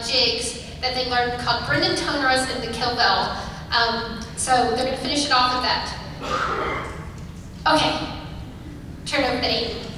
jigs that they learned called Brendan Tonra's and the Kilavil. Um, so they're going to finish it off with that. Okay, turn over to Aiden.